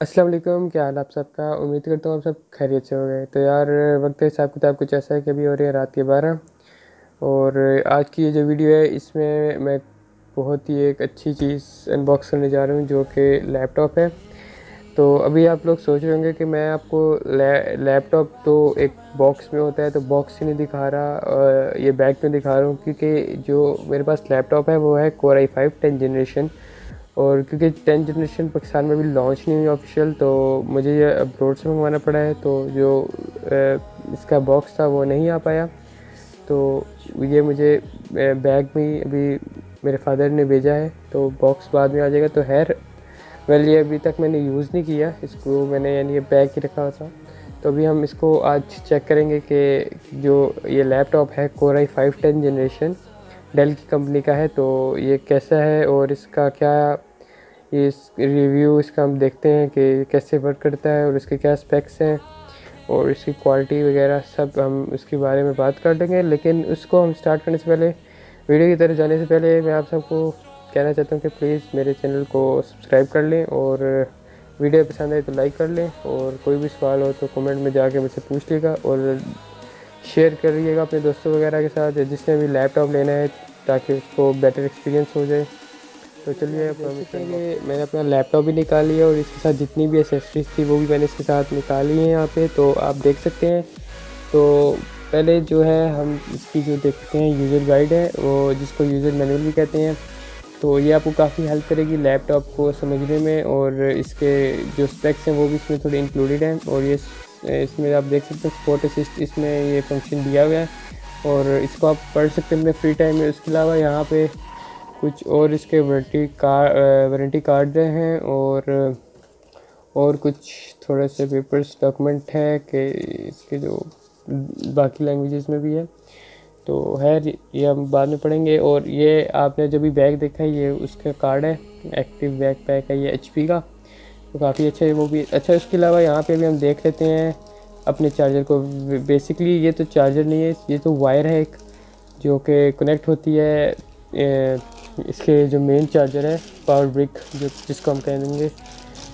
अस्सलाम वालेकुम, क्या हाल आप सबका? उम्मीद करता हूँ आप सब खैरियत से हो गए तो यार, वक्त हिसाब किताब कुछ ऐसा है कि अभी हो रही है रात के बारह। और आज की ये जो वीडियो है, इसमें मैं बहुत ही एक अच्छी चीज़ अनबॉक्स करने जा रहा हूँ, जो कि लैपटॉप है। तो अभी आप लोग सोच रहे होंगे कि मैं आपको लैपटॉप तो एक बॉक्स में होता है तो बॉक्स ही नहीं दिखा रहा ये बैग में दिखा रहा हूँ, क्योंकि जो मेरे पास लैपटॉप है, वो है core i five ten generation और क्योंकि टेंथ जनरेशन पाकिस्तान में भी लॉन्च नहीं हुई ऑफिशियल तो मुझे ये अब्रोड से मंगवाना पड़ा है तो जो इसका बॉक्स था वो नहीं आ पाया। तो ये मुझे बैग में अभी मेरे फादर ने भेजा है तो बॉक्स बाद में आ जाएगा। तो हैर वेल ये अभी तक मैंने यूज़ नहीं किया, इसको मैंने, यानी ये बैग ही रखा था। तो अभी हम इसको आज चेक करेंगे कि जो ये लैपटॉप है core i five ten generation Dell की कंपनी का है तो ये कैसा है और इसका क्या इस रिव्यू इसका हम देखते हैं कि कैसे वर्क करता है और इसके क्या स्पेक्स हैं और इसकी क्वालिटी वगैरह सब हम उसके बारे में बात कर लेंगे। लेकिन उसको हम स्टार्ट करने से पहले वीडियो की तरफ़ जाने से पहले मैं आप सबको कहना चाहता हूँ कि प्लीज़ मेरे चैनल को सब्सक्राइब कर लें और वीडियो पसंद आए तो लाइक कर लें और कोई भी सवाल हो तो कमेंट में जाके मुझसे पूछ लेगा और शेयर करिएगा अपने दोस्तों वगैरह के साथ जिसने भी लैपटॉप लेना है ताकि उसको बेटर एक्सपीरियंस हो जाए। तो चलिए मैंने अपना लैपटॉप भी निकाल लिया और इसके साथ जितनी भी एसेसरीज थी, वो भी मैंने इसके साथ निकाली है यहाँ पे। तो आप देख सकते हैं। तो पहले जो है, हम इसकी जो देखते हैं यूज़र गाइड है, वो जिसको यूज़र मैनुअल भी कहते हैं। तो ये आपको काफ़ी हेल्प करेगी लैपटॉप को समझने में और इसके जो स्पेक्स हैं, वो भी इसमें थोड़े इंक्लूडेड हैं। और ये इसमें आप देख सकते हैं स्पोर्ट असिस्ट इसमें ये फ़ंक्शन दिया हुआ है। और इसको आप पढ़ सकते हैं, अपने फ्री टाइम में। उसके अलावा यहाँ पे कुछ और इसके वारंटी कार्ड वारंटी कार्ड हैं और और कुछ थोड़े से पेपर्स, डॉक्यूमेंट हैं कि इसके जो बाकी लैंग्वेजेस में भी है। तो है ये हम बाद में पढ़ेंगे और ये आपने जब भी बैग देखा है, ये उसका कार्ड है, एक्टिव बैग पैक है ये एचपी का। तो काफ़ी अच्छा है, वो भी अच्छा इसके अलावा यहाँ पे भी हम देख लेते हैं अपने चार्जर को। बेसिकली ये तो चार्जर नहीं है, ये तो वायर है एक, जो कि कनेक्ट होती है इसके जो मेन चार्जर है पावर ब्रिक जो, जिसको हम कह देंगे,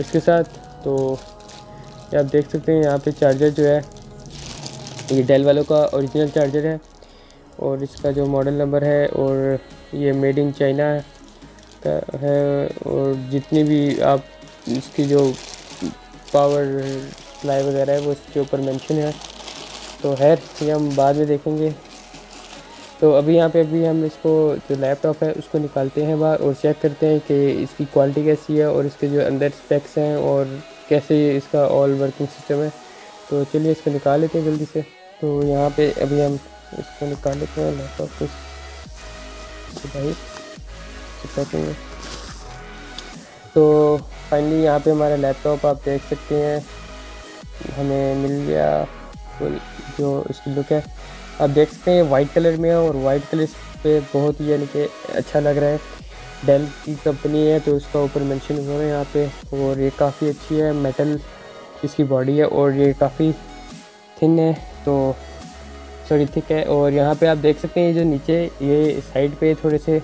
इसके साथ तो आप देख सकते हैं, यहाँ पे चार्जर जो है, ये डेल वालों का ओरिजिनल चार्जर है, और इसका जो मॉडल नंबर है, और ये मेड इन चाइना का है, और जितनी भी आप इसकी जो पावर सप्लाई वगैरह है, वो इसके ऊपर मेंशन है। तो है ये हम बाद में देखेंगे। तो अभी यहाँ पे अभी हम इसको जो लैपटॉप है, उसको निकालते हैं बाहर और चेक करते हैं कि इसकी क्वालिटी कैसी है और इसके जो अंदर स्पेक्स हैं और कैसे इसका ऑल वर्किंग सिस्टम है। तो चलिए इसको निकाल लेते हैं जल्दी से। तो यहाँ पे अभी हम इसको निकाल लेते हैं लैपटॉप को। पैकिंग तो फाइनली यहाँ पे हमारा लैपटॉप आप देख सकते हैं। हमें मिल गया। जो इसकी लुक है। आप देख सकते हैं वाइट कलर में है और वाइट कलर पे बहुत ही यानी कि अच्छा लग रहा है। डेल की कंपनी है तो उसका ऊपर मेंशन हुआ है यहाँ पे और ये काफ़ी अच्छी है मेटल इसकी बॉडी है और ये काफ़ी थिन है तो सॉरी थिक है। और यहाँ पे आप देख सकते हैं ये जो नीचे ये साइड पे थोड़े से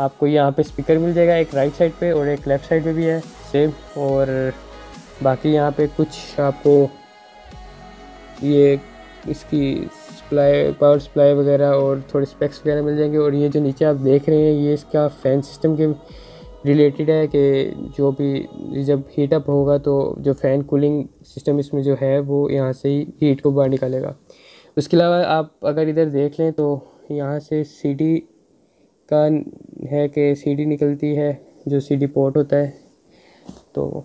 आपको यहाँ पे स्पीकर मिल जाएगा, एक राइट साइड पे और एक लेफ़्ट साइड पे भी है सेम और बाकी यहाँ पे कुछ आपको ये इसकी सप्लाई पावर सप्लाई वगैरह और थोड़े स्पेक्स वगैरह मिल जाएँगे और ये जो नीचे आप देख रहे हैं, ये इसका फ़ैन सिस्टम के रिलेटेड है कि जो भी जब हीट अप होगा तो जो फ़ैन कूलिंग सिस्टम इसमें जो है वो यहाँ से ही हीट को बाहर निकालेगा। उसके अलावा आप अगर इधर देख लें तो यहाँ से सीडी का है कि सीडी निकलती है, जो सी पोर्ट होता है तो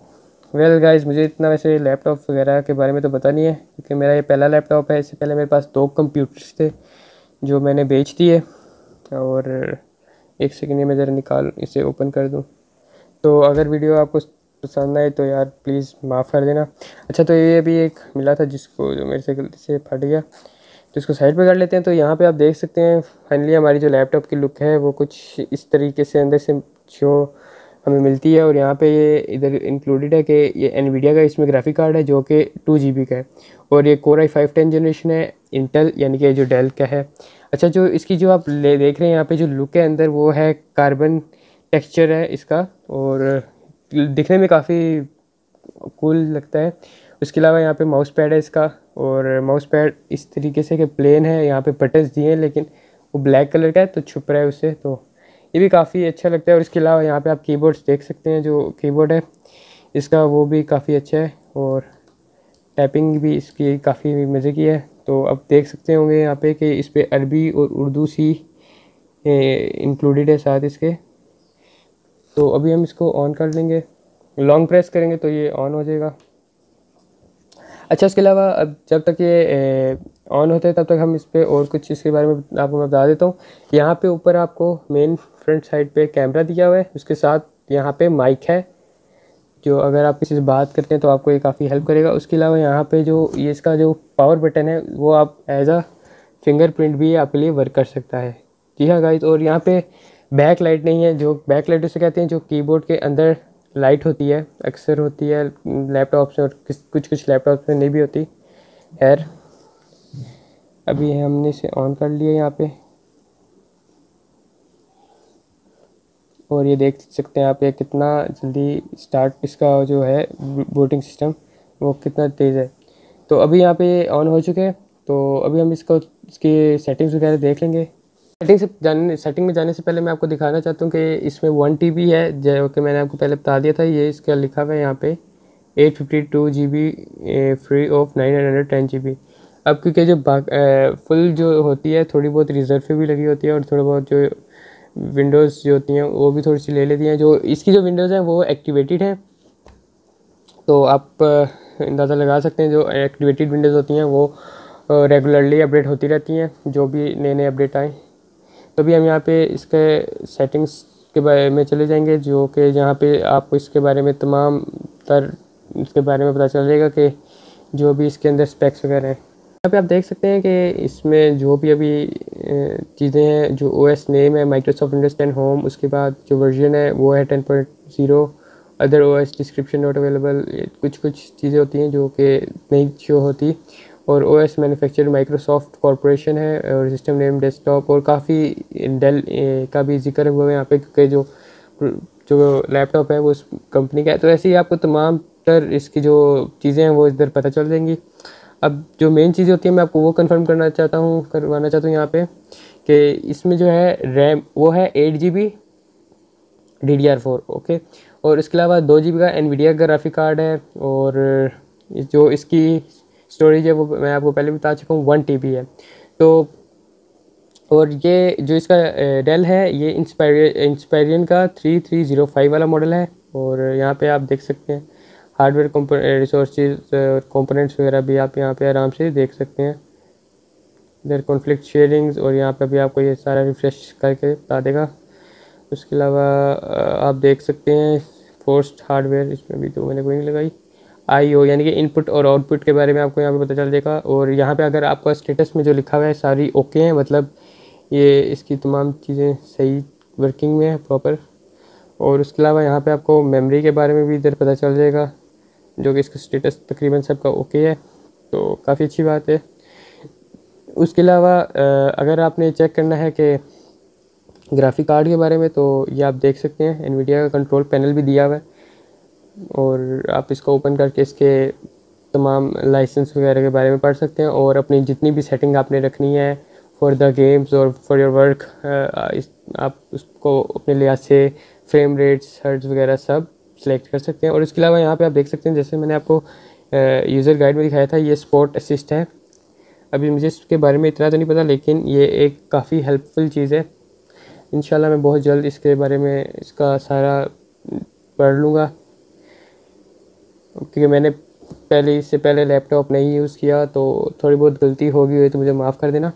वेल well गाइस मुझे इतना वैसे लैपटॉप वगैरह के बारे में तो पता नहीं है, क्योंकि मेरा ये पहला लैपटॉप है, इससे पहले मेरे पास दो कंप्यूटर्स थे, जो मैंने बेच दिए और एक सेकेंड में ज़रा निकाल, इसे ओपन कर दूँ। तो अगर वीडियो आपको पसंद आए तो यार प्लीज़ माफ़ कर देना। अच्छा तो ये अभी एक मिला था जिसको, जो मेरे से गलती से फट गया तो इसको साइड पे कर लेते हैं। तो यहाँ पे आप देख सकते हैं फाइनली हमारी जो लैपटॉप की लुक है, वो कुछ इस तरीके से अंदर से जो हमें मिलती है और यहाँ पे ये इधर इंक्लूडेड है कि ये एनवीडिया का इसमें ग्राफिक कार्ड है जो कि टू जी का है। और ये core i five ten generation है इंटेल यानी कि जो डेल का है। अच्छा जो इसकी जो आप ले, देख रहे हैं यहाँ पे जो लुक है अंदर वो है कार्बन टेक्सचर है इसका और दिखने में काफ़ी कूल लगता है। उसके अलावा यहाँ पे माउस पैड है इसका और माउस पैड इस तरीके से कि प्लेन है, यहाँ पे बटन्स दिए हैं, लेकिन वो ब्लैक कलर का है तो छुप रहा है उससे तो ये भी काफ़ी अच्छा लगता है और इसके अलावा यहाँ पे आप कीबोर्ड्स देख सकते हैं जो कीबोर्ड है। इसका वो भी काफ़ी अच्छा है और टाइपिंग भी इसकी काफ़ी मज़े की है। तो अब देख सकते होंगे यहाँ पे कि इस पर अरबी और उर्दू सी इंक्लूडेड है साथ इसके। तो अभी हम इसको ऑन कर लेंगे। लॉन्ग प्रेस करेंगे तो ये ऑन हो जाएगा। अच्छा इसके अलावा अब जब तक ये ऑन होता है, तब तक हम इस पर और कुछ इसके बारे में आपको मैं बता देता हूँ। यहाँ पे ऊपर आपको मेन फ्रंट साइड पे कैमरा दिया हुआ है। उसके साथ यहाँ पे माइक है। जो अगर आप किसी से बात करते हैं तो आपको ये काफ़ी हेल्प करेगा। उसके अलावा यहाँ पे जो, ये इसका जो पावर बटन है, वो आप एज आ फिंगरप्रिंट भी आपके लिए वर्क कर सकता है। जी हाँ गाइस और यहाँ पे बैक लाइट नहीं है, जो बैक लाइट उसे कहते हैं, जो कीबोर्ड के अंदर लाइट होती है, अक्सर होती है लैपटॉप से और कुछ कुछ लैपटॉप में नहीं भी होती। खैर, अभी हमने इसे ऑन कर लिया यहाँ पे। और ये देख सकते हैं आप, ये कितना जल्दी स्टार्ट इसका जो है बोटिंग सिस्टम वो कितना तेज़ है। तो अभी यहाँ पे ऑन हो चुके हैं तो अभी हम इसको, इसकी सेटिंग्स वगैरह देख लेंगे। सेटिंग से जाने सेटिंग में जाने से पहले मैं आपको दिखाना चाहता हूँ कि इसमें वन टी बी है, जो कि मैंने आपको पहले बता दिया था, ये इसका लिखा हुआ है यहाँ पे eight fifty two G B free of nine hundred ten G B अब क्योंकि जो फुल जो होती है, थोड़ी बहुत रिज़र्व भी लगी होती है और थोड़ा बहुत जो विंडोज़ जो होती हैं, वो भी थोड़ी सी ले लेती हैं, जो इसकी जो विंडोज़ हैं, वो एक्टिवेटेड हैं। तो आप अंदाज़ा लगा सकते हैं, जो एक्टिवेटेड विंडोज़ होती हैं, वो रेगुलरली अपडेट होती रहती हैं, जो भी नए नए अपडेट आए। तो भी हम यहाँ पे इसके सेटिंग्स के बारे में चले जाएँगे, जो कि जहाँ पे आपको इसके बारे में तमाम तर, इसके बारे में पता चल जाएगा कि जो भी इसके अंदर स्पेक्स वगैरह हैं। यहाँ पे आप देख सकते हैं कि इसमें जो भी अभी चीज़ें हैं, जो ओ एस नेम है माइक्रोसॉफ्ट विंडोज़ होम उसके बाद जो वर्जन है, वो है ten point zero other O S description not available कुछ कुछ चीज़ें होती हैं जो कि नहीं शो होती। और O S manufacture Microsoft corporation है और सिस्टम नेम डेस्कटॉप और काफ़ी डेल का भी ज़िक्र हुआ है यहाँ पे क्योंकि जो जो लैपटॉप है वो उस कंपनी का है। तो ऐसे ही आपको तमाम तर इसकी जो चीज़ें हैं वो इधर पता चल जाएँगी। अब जो मेन चीज़ होती है, मैं आपको वो कंफर्म करना चाहता हूँ, करवाना चाहता हूँ यहाँ पे कि इसमें जो है रैम वो है eight G B D D R four okay और इसके अलावा दो जी बी का एनवीडिया ग्राफिक कार्ड है और जो इसकी स्टोरेज है वो मैं आपको पहले बता चुका हूँ वन टीबी है। तो और ये जो इसका डेल है, ये इंस्पायर इंस्पायरियन का थ्री थ्री ज़ीरो फाइव वाला मॉडल है, और यहाँ पे आप देख सकते हैं हार्डवेयर रिसोर्सेज कंपोनेंट्स वगैरह भी आप यहाँ पे आराम से देख सकते हैं। इधर कॉन्फ्लिक्ट शेयरिंग्स और यहाँ पे भी आपको ये सारा रिफ्रेश करके बता देगा। उसके अलावा आप देख सकते हैं फोर्स्ट हार्डवेयर इसमें भी तो मैंने कोई नहीं लगाई। आई ओ यानी कि इनपुट और आउटपुट के बारे में आपको यहाँ पे पता चल जाएगा। और यहाँ पे अगर आपका स्टेटस में जो लिखा हुआ है, सारी ओके हैं मतलब ये इसकी तमाम चीज़ें सही वर्किंग में है प्रॉपर और उसके अलावा यहाँ पे आपको मेमोरी के बारे में भी इधर पता चल जाएगा, जो कि इसका स्टेटस तकरीबन सबका ओके है। तो काफ़ी अच्छी बात है। उसके अलावा अगर आपने चेक करना है कि ग्राफिक कार्ड के बारे में तो ये आप देख सकते हैं। एनवीडिया का कंट्रोल पैनल भी दिया हुआ है। और आप इसको ओपन करके इसके तमाम लाइसेंस वगैरह के बारे में पढ़ सकते हैं और अपनी जितनी भी सेटिंग आपने रखनी है फॉर द गेम्स और फॉर योर वर्क आप उसको अपने लिहाज से फ्रेम रेट्स हर्ट्स वगैरह सब सेलेक्ट कर सकते हैं। और इसके अलावा यहाँ पे आप देख सकते हैं, जैसे मैंने आपको यूज़र गाइड में दिखाया था, ये स्पोर्ट असिस्ट है। अभी मुझे इसके बारे में इतना तो नहीं पता, लेकिन ये एक काफ़ी हेल्पफुल चीज़ है। इन मैं बहुत जल्द इसके बारे में इसका सारा पढ़ लूँगा। क्योंकि मैंने पहले, इससे पहले लैपटॉप नहीं यूज़ किया तो थोड़ी बहुत गलती हो गई हुई तो मुझे माफ़ कर देना।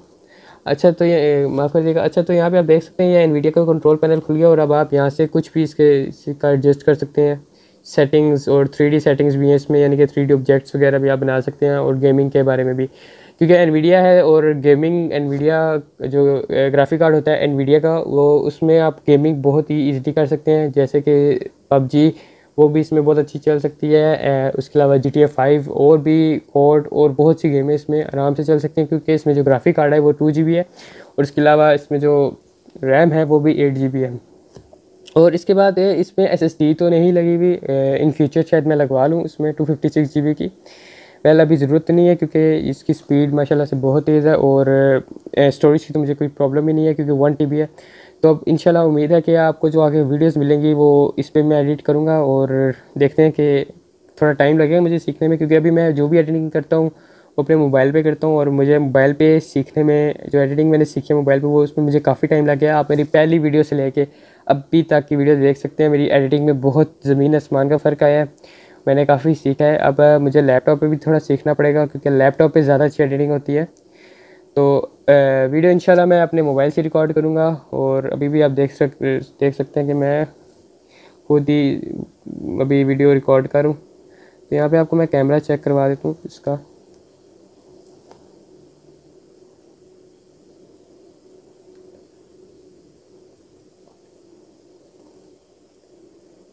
अच्छा तो ये, माफ़ कर दिएगा अच्छा तो यहाँ पे आप देख सकते हैं, ये एनवीडिया का कंट्रोल पैनल खुल गया और अब आप यहाँ से कुछ भी इसके, इसका एडजस्ट कर सकते हैं। सेटिंग्स और थ्री सेटिंग्स भी हैं इसमें, यानी कि थ्री ऑब्जेक्ट्स वगैरह भी आप बना सकते हैं और गेमिंग के बारे में भी। क्योंकि एनवीडिया है और गेमिंग एनवीडिया जो ग्राफिक कार्ड होता है एनवीडिया का, वो उसमें आप गेमिंग बहुत ही ईजिली कर सकते हैं। जैसे कि पबजी वो भी इसमें बहुत अच्छी चल सकती है। उसके अलावा जी टी फाइव और भी कोड और बहुत सी गेमें इसमें आराम से चल सकती हैं क्योंकि इसमें जो ग्राफिक कार्ड है वो टू जी है और इसके अलावा इसमें जो रैम है वो भी एट जी है। और इसके बाद इसमें एस एस तो नहीं लगी हुई इन फ्यूचर शायद मैं लगवा लूँ इसमें two fifty six G B की। वेल अभी ज़रूरत नहीं है क्योंकि इसकी स्पीड माशाल्लाह से बहुत तेज़ है और स्टोरेज की तो मुझे कोई प्रॉब्लम ही नहीं है क्योंकि वन टी है। तो अब इंशाल्लाह उम्मीद है कि आपको जो आगे वीडियोस मिलेंगी वो इस पर मैं एडिट करूँगा और देखते हैं कि थोड़ा टाइम लगेगा मुझे सीखने में, क्योंकि अभी मैं जो भी एडिटिंग करता हूँ, वो अपने मोबाइल पे करता हूँ और मुझे मोबाइल पे सीखने में, जो एडिटिंग मैंने सीखी है मोबाइल पे, वो उसमें मुझे काफ़ी टाइम लग गया। आप मेरी पहली वीडियो से लेके अभी तक की वीडियो देख सकते हैं। मेरी एडिटिंग में बहुत ज़मीन आसमान का फ़र्क आया है। मैंने काफ़ी सीखा है। अब मुझे लैपटॉप पे भी थोड़ा सीखना पड़ेगा, क्योंकि लैपटॉप पर ज़्यादा अच्छी एडिटिंग होती है। तो वीडियो इंशाल्लाह मैं अपने मोबाइल से रिकॉर्ड करूँगा और अभी भी आप देख सक, देख सकते हैं कि मैं खुद ही अभी वीडियो रिकॉर्ड करूँ। तो यहाँ पे आपको मैं कैमरा चेक करवा देता हूँ इसका।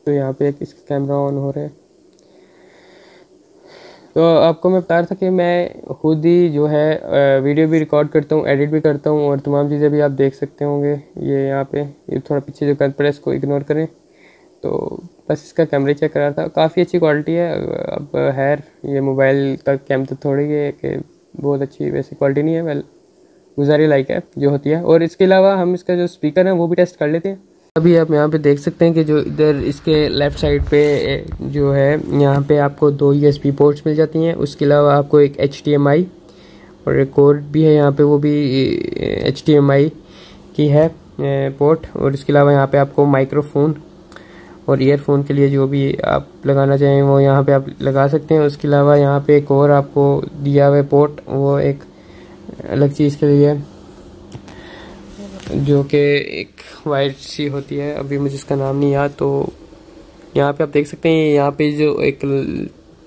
तो यहाँ पे एक इसका कैमरा ऑन हो रहा है। तो आपको मैं बता रहा था कि मैं खुद ही जो है वीडियो भी रिकॉर्ड करता हूँ एडिट भी करता हूँ और तमाम चीज़ें भी आप देख सकते होंगे। ये यहाँ पे, ये थोड़ा पीछे जो कर पड़ा इसको इग्नोर करें। तो बस इसका कैमरा चेक करा था। काफ़ी अच्छी क्वालिटी है। अब हैर ये मोबाइल का कैम तो थोड़ी है कि बहुत अच्छी वैसी क्वालिटी नहीं है। वेल गुजारी लाइक है जो होती है। और इसके अलावा हम इसका जो स्पीकर है, वो भी टेस्ट कर लेते हैं। अभी आप यहाँ पे देख सकते हैं कि जो इधर इसके लेफ़्ट साइड पे जो है, यहाँ पे आपको दो यूएसबी पोर्ट्स मिल जाती हैं। उसके अलावा आपको एक एच और एक कोड भी है यहाँ पे, वो भी एच की है पोर्ट और इसके अलावा यहाँ पे आपको माइक्रोफोन और ईयरफोन के लिए जो भी आप लगाना चाहें, वो यहाँ पे आप लगा सकते हैं। उसके अलावा यहाँ पे एक और आपको दिया हुआ पोर्ट वो एक अलग चीज़ के लिए जो कि एक वाइट सी होती है, अभी मुझे इसका नाम नहीं याद तो यहाँ पे आप देख सकते हैं, यहाँ पे जो एक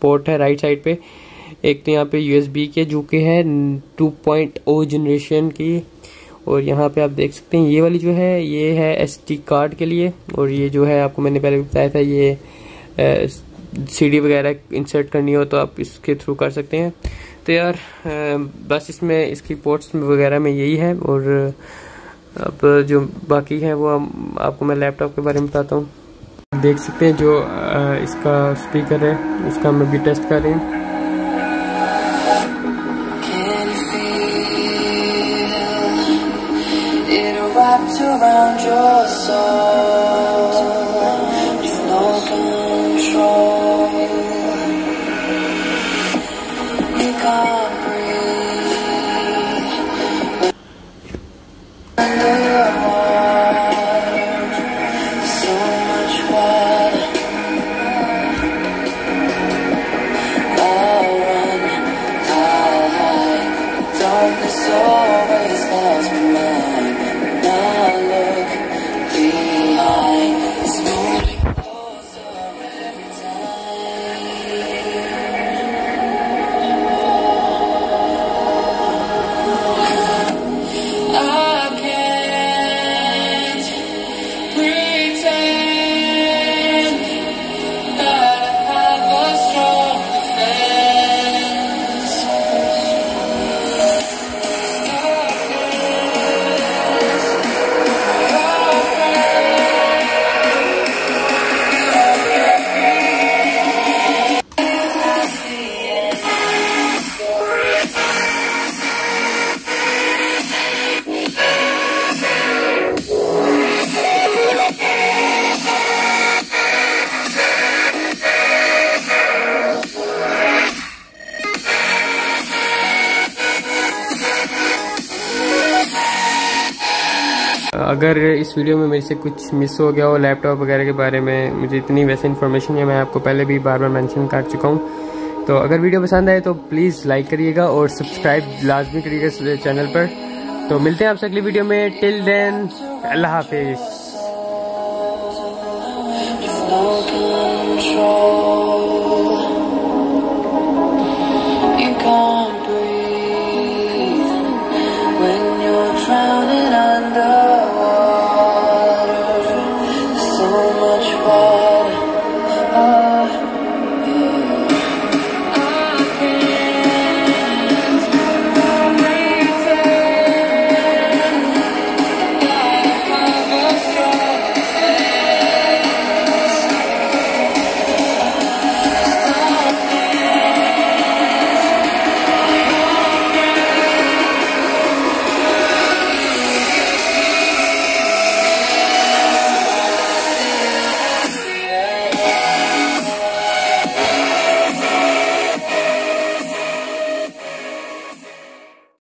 पोर्ट है राइट साइड पे, एक तो यहाँ पे यूएसबी के जो कि है 2.0 जनरेशन की, और यहाँ पे आप देख सकते हैं, ये वाली जो है, ये है एसडी कार्ड के लिए, और ये जो है, आपको मैंने पहले बताया था, ये सीडी वगैरह इंसर्ट करनी हो तो आप इसके थ्रू कर सकते हैं। तो यार बस इसमें, इसकी पोर्ट्स वगैरह में यही है, और अब जो बाकी है वो आपको मैं लैपटॉप के बारे में बताता हूँ। देख सकते हैं जो इसका स्पीकर है, उसका मैं भी टेस्ट कर रही हूँ। Around your soul. अगर इस वीडियो में मेरे से कुछ मिस हो गया हो लैपटॉप वगैरह के बारे में, मुझे इतनी वैसे इन्फॉर्मेशन है, मैं आपको पहले भी बार बार मेंशन कर चुका हूँ। तो अगर वीडियो पसंद आए तो प्लीज़ लाइक करिएगा और सब्सक्राइब लाजमी करिएगा चैनल पर। तो मिलते हैं आपसे अगली वीडियो में। टिल देन अल्लाह हाफिज़।